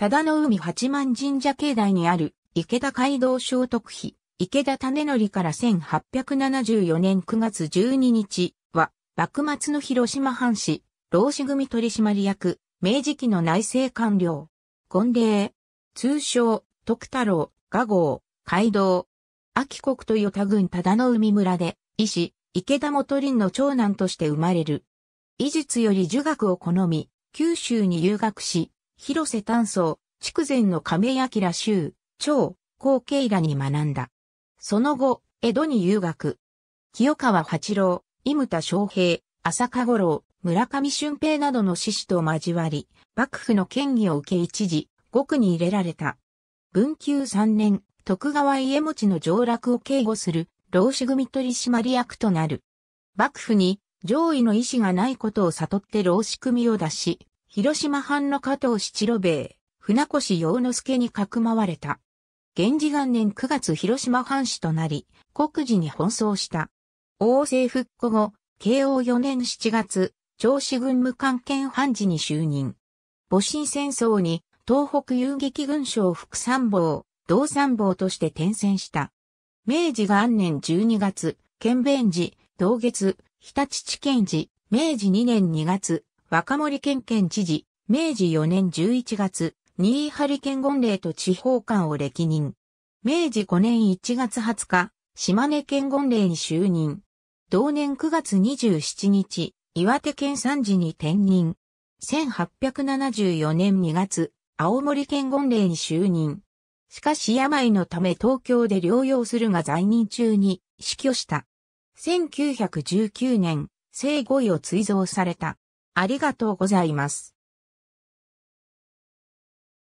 忠の海八幡神社境内にある池田街道聖徳碑、池田種則から1874年9月12日は、幕末の広島藩士、老子組取締役、明治期の内政官僚。婚礼。通称、徳太郎、画号、街道。秋国と与田郡忠の海村で、医師、池田元林の長男として生まれる。医術より儒学を好み、九州に留学し、広瀬丹宗、筑前の亀明州、長、後慶らに学んだ。その後、江戸に留学。清川八郎、伊牟田昌平、浅香五郎、村上俊平などの志士と交わり、幕府の権威を受け一時、獄に入れられた。文久三年、徳川家持の上洛を警護する、老子組取締役となる。幕府に上位の意志がないことを悟って老子組を出し、広島藩の加藤七郎兵衛、船越洋之助にかくまわれた。源氏元年9月広島藩士となり、国事に奔走した。王政復古後、慶応4年7月、長子軍務官兼判事に就任。戊辰戦争に東北遊撃軍将副参謀、同参謀として転戦した。明治元年12月、県弁寺、同月、日立地検事、明治2年2月、若森県県知事、明治4年11月、新井張県言令と地方官を歴任。明治5年1月20日、島根県言令に就任。同年9月27日、岩手県三寺に転任。1874年2月、青森県権令に就任。しかし病のため東京で療養するが在任中に死去した。1919年、生後位を追贈された。ありがとうございます。